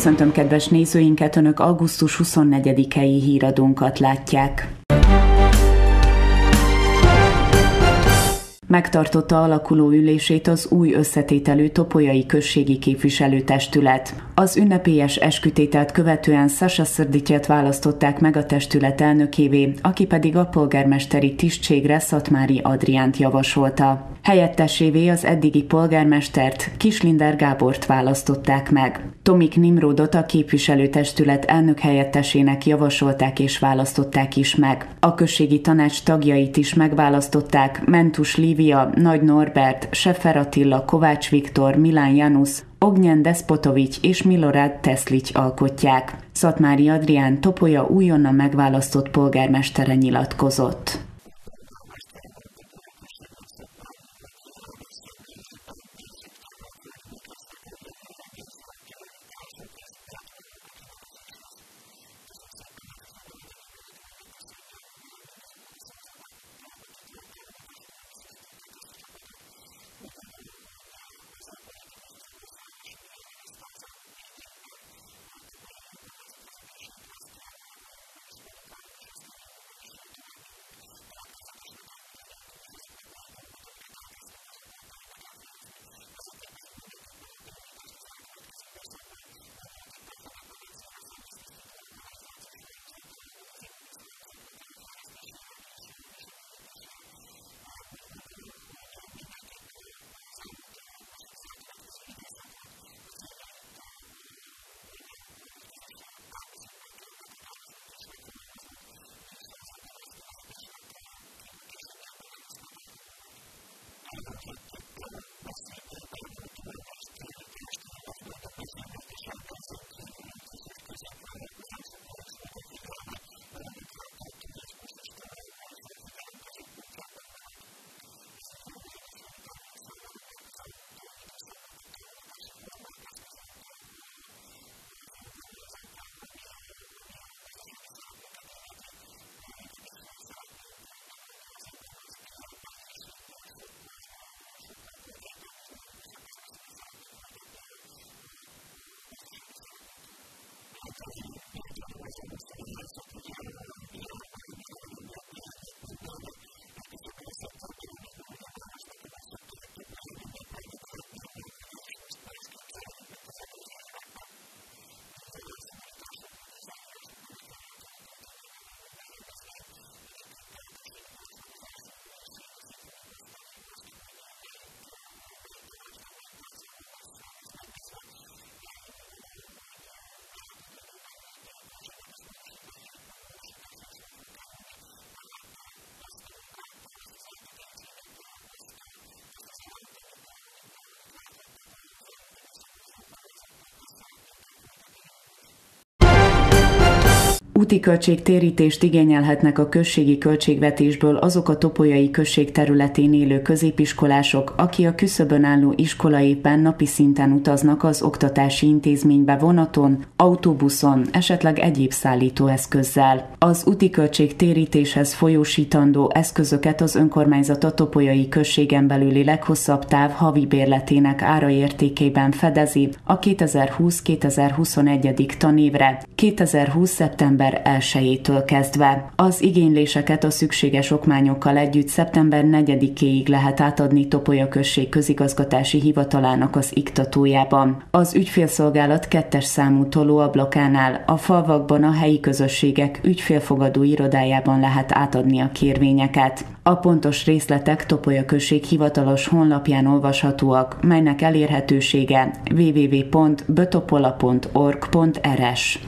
Köszöntöm kedves nézőinket, Önök augusztus 24-i híradónkat látják. Megtartotta alakuló ülését az új összetételű Topolyai Községi Képviselőtestület. Az ünnepélyes eskütételt követően Sasa Szördityet választották meg a testület elnökévé, aki pedig a polgármesteri tisztségre Szatmári Adriánt javasolta. Helyettesévé az eddigi polgármestert, Kislinder Gábort választották meg. Tomik Nimrodot a képviselőtestület elnök helyettesének javasolták és választották is meg. A községi tanács tagjait is megválasztották Mentus Lívia, Nagy Norbert, Sefer Attila, Kovács Viktor, Milán Janusz, Ognyen Despotovics és Milorad Teslics alkotják. Szatmári Adrián Topolya újonnan megválasztott polgármestere nyilatkozott. Thank you. Úti költségtérítést igényelhetnek a községi költségvetésből azok a topolyai község területén élő középiskolások, aki a küszöbön álló iskolaéppen napi szinten utaznak az oktatási intézménybe vonaton, autóbuszon, esetleg egyéb szállítóeszközzel. Az úti költségtérítéshez folyósítandó eszközöket az önkormányzat a topolyai községen belüli leghosszabb táv havi bérletének ára értékében fedezi a 2020-2021. tanévre, 2020. szeptember szeptember 1-től kezdve. Az igényléseket a szükséges okmányokkal együtt szeptember 4-éig lehet átadni Topolya község közigazgatási hivatalának az iktatójában. Az ügyfélszolgálat kettes számú tolóablakánál, a falvakban a helyi közösségek ügyfélfogadó irodájában lehet átadni a kérvényeket. A pontos részletek Topolya község hivatalos honlapján olvashatóak, melynek elérhetősége www.bötopola.org.rs.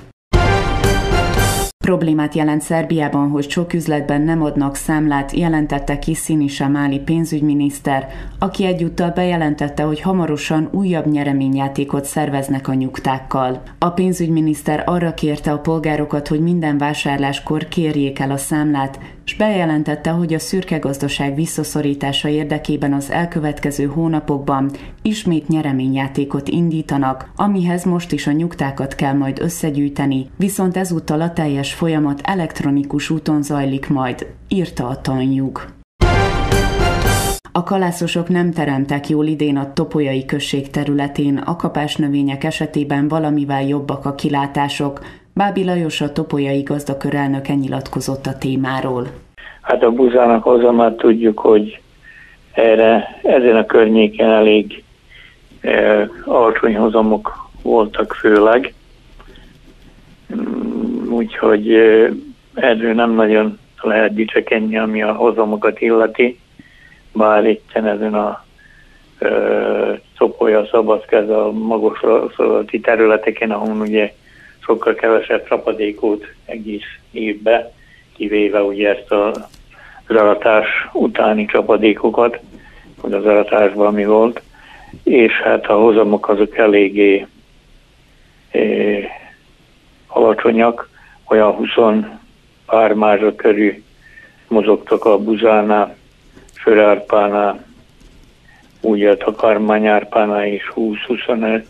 Problémát jelent Szerbiában, hogy sok üzletben nem adnak számlát, jelentette ki Sinisa Máli pénzügyminiszter, aki egyúttal bejelentette, hogy hamarosan újabb nyereményjátékot szerveznek a nyugtákkal. A pénzügyminiszter arra kérte a polgárokat, hogy minden vásárláskor kérjék el a számlát, és bejelentette, hogy a szürke gazdaság visszaszorítása érdekében az elkövetkező hónapokban ismét nyereményjátékot indítanak, amihez most is a nyugtákat kell majd összegyűjteni, viszont ezúttal a teljes folyamat elektronikus úton zajlik majd, írta a tanjug. A kalászosok nem teremtek jól idén a topolyai község területén, a kapás növények esetében valamivel jobbak a kilátások. Bábi Lajos a topolyai gazdakör elnöke nyilatkozott a témáról. Hát a buzának hozamát tudjuk, hogy erre ezen a környéken elég e, alacsony hozamok voltak főleg, mm, úgyhogy e, erről nem nagyon lehet dicsekedni, ami a hozamokat illeti, bár itt ezen a e, Szopolya, Szabadkez, a magas területeken, ahol ugye sokkal kevesebb csapadékot egész évben, kivéve ugye ezt a zaratás utáni csapadékokat, hogy az zaratásban mi volt, és hát a hozamok azok eléggé é, alacsonyak, olyan 20 pár mázsa körül mozogtak a buzánál, sörárpánál, úgy a takarmányárpánál is 20-25,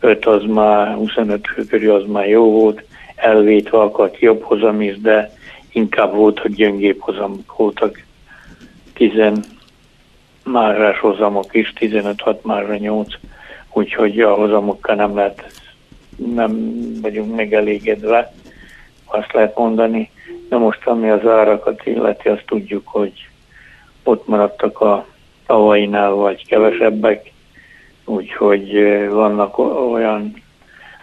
az már, 25 körül az már jó volt, elvétve akart jobb hozam is, de inkább voltak gyöngébb hozamok, voltak 10 márás hozamok is, 15-6 márra 8, úgyhogy a hozamokkal nem lehet, nem vagyunk megelégedve, azt lehet mondani. De most ami az árakat illeti, azt tudjuk, hogy ott maradtak a tavainál, vagy kevesebbek, úgyhogy vannak olyan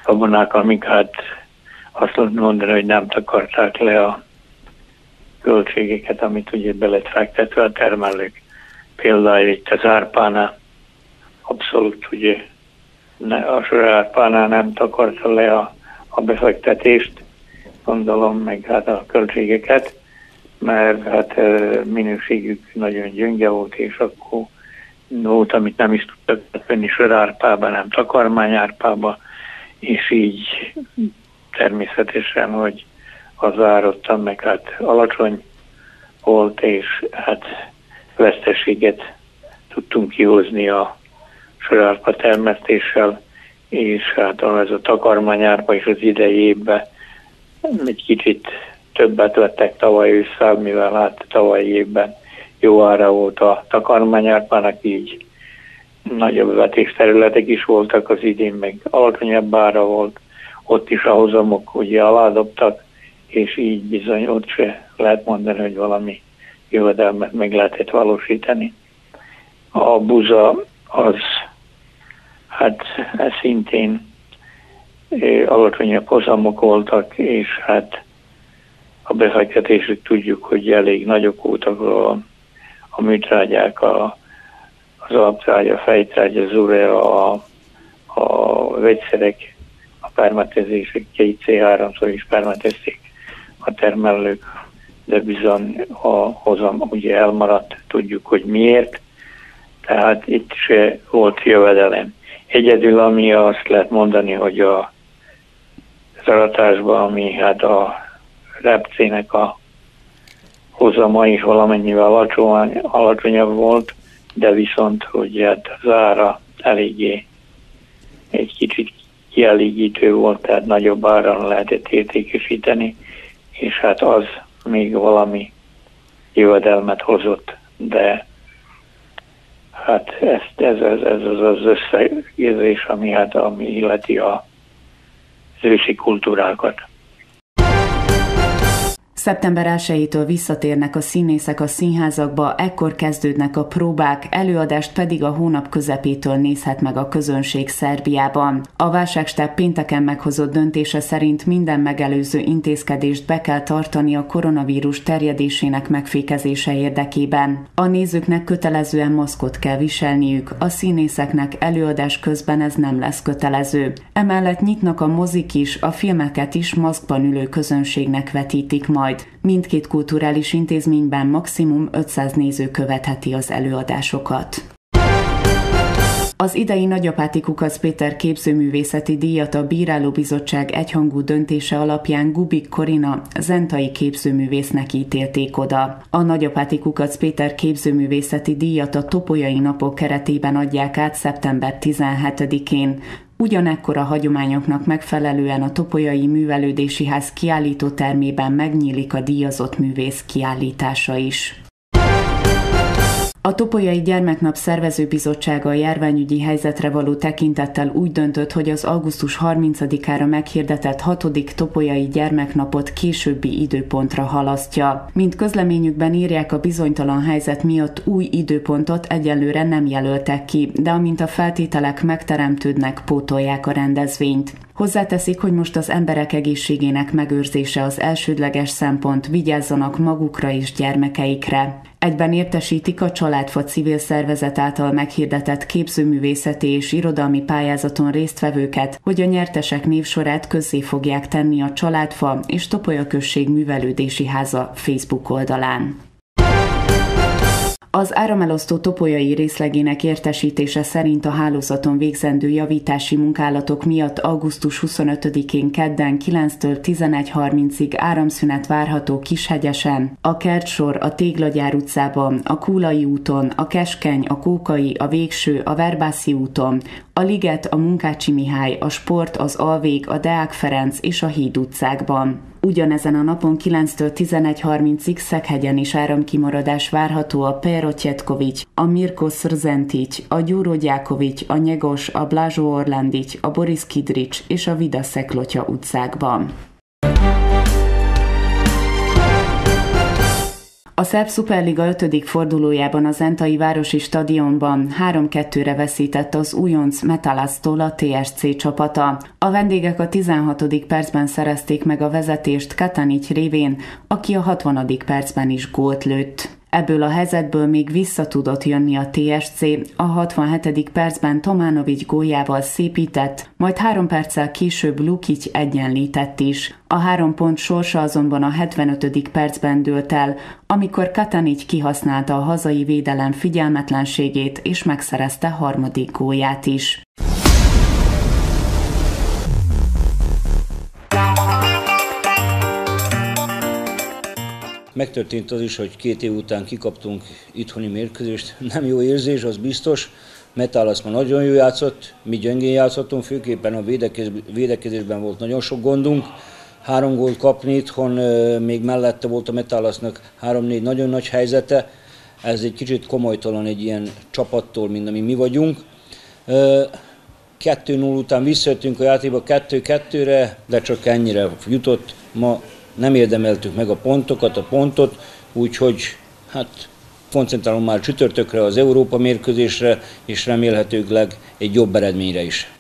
gabonák, amik hát azt mondani, hogy nem takarták le a költségeket, amit ugye be lett a termelők. Például itt az árpánál abszolút ugye ne, a sorárpánál nem takarta le a, a befektetést, gondolom, meg hát a költségeket, mert hát minőségük nagyon gyönge volt, és akkor volt, amit nem is tudtak venni sörárpába, nem takarmányárpába, és így természetesen, hogy az árottam meg hát alacsony volt, és hát veszteséget tudtunk kihozni a sorárpa termesztéssel, és hát ez a takarmányárpa is az idei évben egy kicsit többet vettek tavaly ősszel, mivel hát tavaly évben jó ára volt a takarmányárpának, így nagyobb vetésterületek is voltak az idén, meg alacsonyabb ára volt, ott is a hozamok ugye aládobtak, és így bizony ott se lehet mondani, hogy valami jövedelmet meg lehetett valósítani. A buza az, hát szintén alacsonyabb hozamok voltak, és hát a befektetésük tudjuk, hogy elég nagyok voltak a műtrágyák, a, az alaptrágya, a fejtrágya, az urea, a, a vegyszerek, a permetezések, két C3-szor is permetezték a termelők, de bizony a hozam ugye elmaradt, tudjuk, hogy miért, tehát itt se volt jövedelem. Egyedül, ami azt lehet mondani, hogy a zaratásban, ami hát a repcének a hozama is valamennyivel alacsony, alacsonyabb volt, de viszont, hogy hát az ára eléggé egy kicsit kielégítő volt, tehát nagyobb áron lehetett értékesíteni, és hát az még valami jövedelmet hozott, de hát ezt, ez, ez, ez az az összegérzés, ami, hát, ami illeti a ősi kultúrákat. Szeptember 1-től visszatérnek a színészek a színházakba, ekkor kezdődnek a próbák, előadást pedig a hónap közepétől nézhet meg a közönség Szerbiában. A válságstáb pénteken meghozott döntése szerint minden megelőző intézkedést be kell tartani a koronavírus terjedésének megfékezése érdekében. A nézőknek kötelezően maszkot kell viselniük, a színészeknek előadás közben ez nem lesz kötelező. Emellett nyitnak a mozik is, a filmeket is maszkban ülő közönségnek vetítik majd majd. Mindkét kulturális intézményben maximum 500 néző követheti az előadásokat. Az idei Nagyapáti Kukac Péter képzőművészeti díjat a Bírálóbizottság egyhangú döntése alapján Gubik Korina zentai képzőművésznek ítélték oda. A Nagyapáti Kukac Péter képzőművészeti díjat a Topolyai Napok keretében adják át szeptember 17-én. Ugyanekkor a hagyományoknak megfelelően a Topolyai Művelődési Ház kiállító termében megnyílik a díjazott művész kiállítása is. A Topolyai Gyermeknap szervezőbizottsága a járványügyi helyzetre való tekintettel úgy döntött, hogy az augusztus 30-ára meghirdetett 6. Topolyai Gyermeknapot későbbi időpontra halasztja. Mint közleményükben írják, a bizonytalan helyzet miatt új időpontot egyelőre nem jelöltek ki, de amint a feltételek megteremtődnek, pótolják a rendezvényt. Hozzáteszik, hogy most az emberek egészségének megőrzése az elsődleges szempont, vigyázzanak magukra és gyermekeikre. Egyben értesítik a Családfa civil szervezet által meghirdetett képzőművészeti és irodalmi pályázaton résztvevőket, hogy a nyertesek névsorát közzé fogják tenni a Családfa és Topolya község művelődési háza Facebook oldalán. Az áramelosztó topolyai részlegének értesítése szerint a hálózaton végzendő javítási munkálatok miatt augusztus 25-én kedden 9-től 11.30-ig áramszünet várható Kishegyesen, a Kertsor, a Téglagyár utcában, a Kúlai úton, a Keskeny, a Kókai, a Végső, a Verbászi úton, a Liget, a Munkácsi Mihály, a Sport, az Alvég, a Deák Ferenc és a Híd utcákban. Ugyanezen a napon 9-től 11.30-ig Szekhegyen is áramkimaradás várható a Perotjetkovics, a Mirko Szrzentics, a Gyúró Gyákovics, a Nyegos, a Blázsó Orlandics, a Boris Kidrics és a Vida Szeklotya utcákban. A Szerb Szuperliga 5. fordulójában az Entai Városi Stadionban 3-2-re veszített az újonc Metalasztól a TSC csapata. A vendégek a 16. percben szerezték meg a vezetést Katanic révén, aki a 60. percben is gólt lőtt. Ebből a helyzetből még vissza tudott jönni a TSC, a 67. percben Tománovics góljával szépített, majd három perccel később Lukic egyenlített is. A három pont sorsa azonban a 75. percben dőlt el, amikor Katanic kihasználta a hazai védelem figyelmetlenségét és megszerezte harmadik gólját is. Megtörtént az is, hogy két év után kikaptunk itthoni mérkőzést. Nem jó érzés, az biztos. Metál már nagyon jó játszott, mi gyengén játszottunk, főképpen a védekezés, védekezésben volt nagyon sok gondunk. Három gólt kapni itthon, még mellette volt a Metálasznak három-négy nagyon nagy helyzete. Ez egy kicsit komolytalan egy ilyen csapattól, mint ami mi vagyunk. 2-0 után visszajöttünk a játékba 2-2-re, de csak ennyire jutott. Ma nem érdemeltük meg a pontokat, a pontot, úgyhogy hát koncentrálunk már csütörtökre az Európa mérkőzésre, és remélhetőleg egy jobb eredményre is.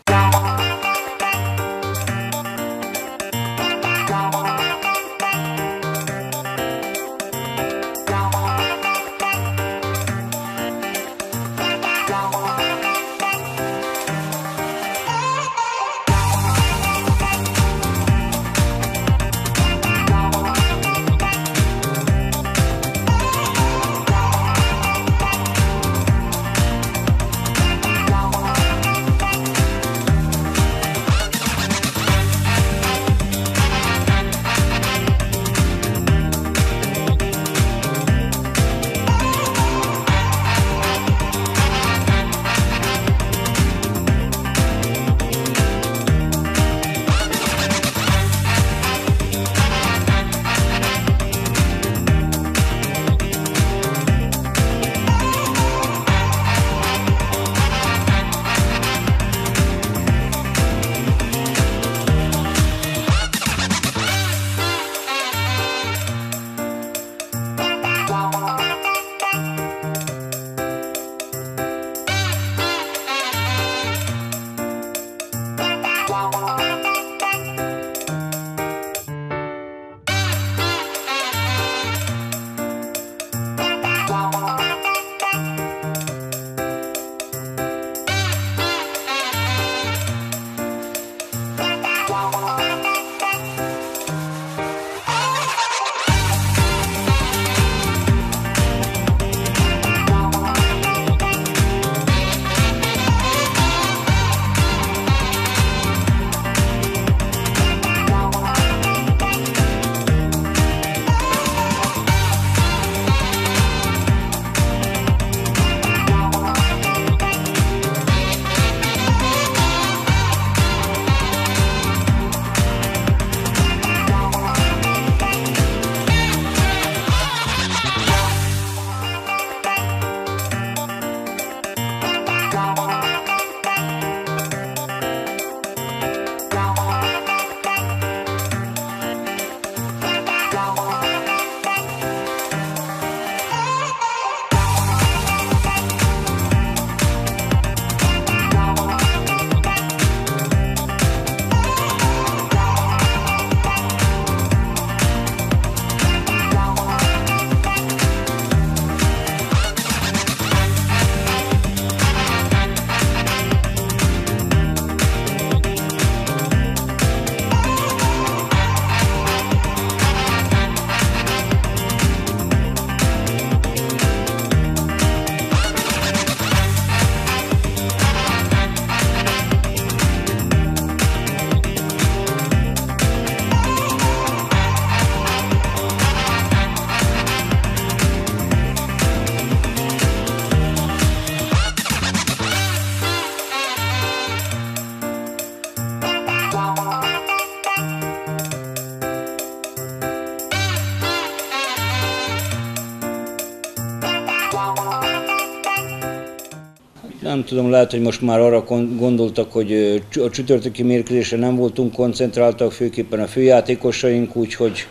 Nem tudom, lehet, hogy most már arra gondoltak, hogy a csütörtöki mérkőzésre nem voltunk koncentráltak, főképpen a főjátékosaink, úgyhogy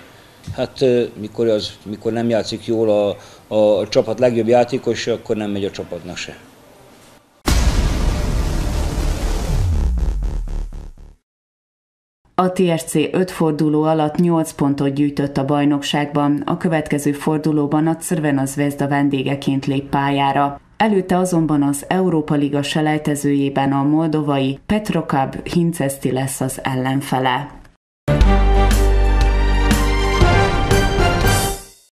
hát mikor, az, mikor nem játszik jól a, a, csapat legjobb játékosa, akkor nem megy a csapatnak se. A TSC 5 forduló alatt 8 pontot gyűjtött a bajnokságban, a következő fordulóban a Crvena Zvezda vendégeként lép pályára. Előtte azonban az Európa Liga selejtezőjében a moldovai Petrokab Hincesti lesz az ellenfele.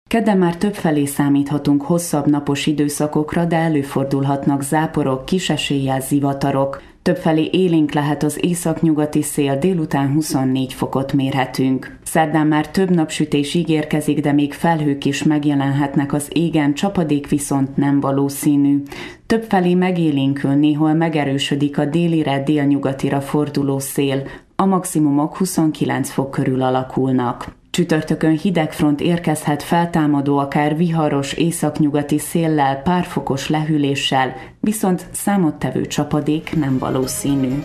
Kedden már többfelé számíthatunk hosszabb napos időszakokra, de előfordulhatnak záporok, kiseséllyel zivatarok. Többfelé élénk lehet az északnyugati szél, délután 24 fokot mérhetünk. Szerdán már több napsütés ígérkezik, de még felhők is megjelenhetnek az égen, csapadék viszont nem valószínű. Többfelé megélénkül, néhol megerősödik a délire, délnyugatira forduló szél, a maximumok 29 fok körül alakulnak. Csütörtökön hidegfront érkezhet feltámadó, akár viharos északnyugati széllel, párfokos lehűléssel, viszont számottevő csapadék nem valószínű.